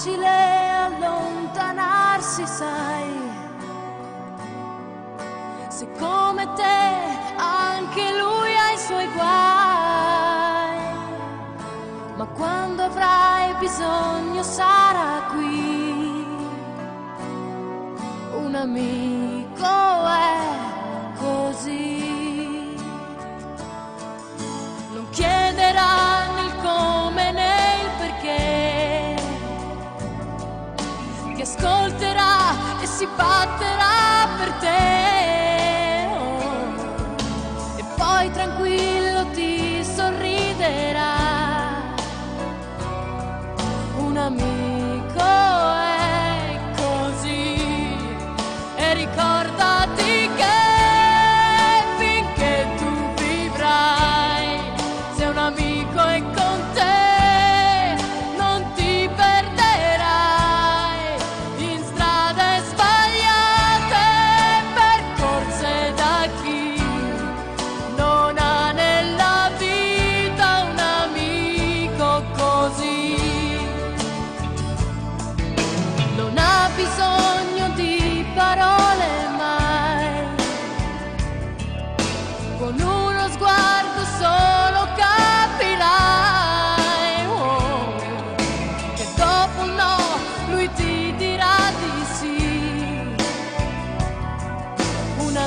facile allontanarsi, sai. Se come te anche lui ha i suoi guai, ma quando avrai bisogno sarà qui. Un amico è così. si batterà per te. E poi tranquillo ti sorriderà. Un amico è così. E ricorda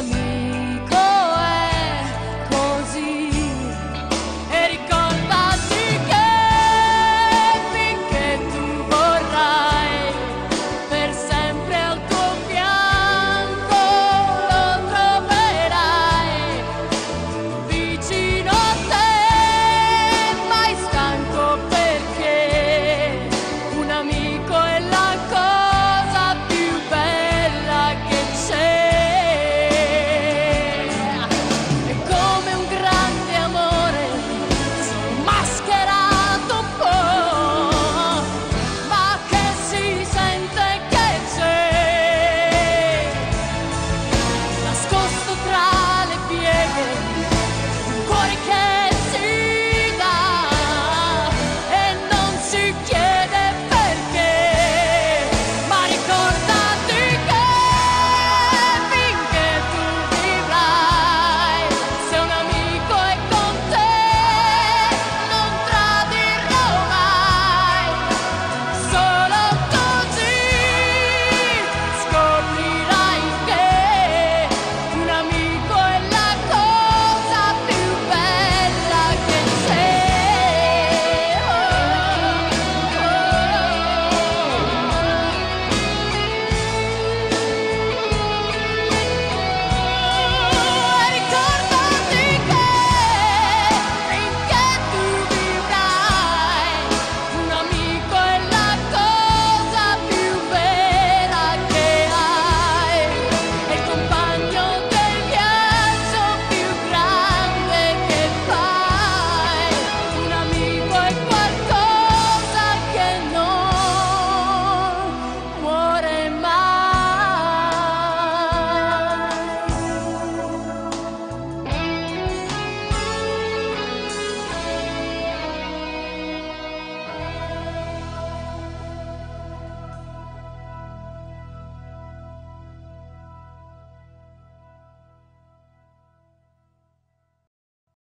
caminho.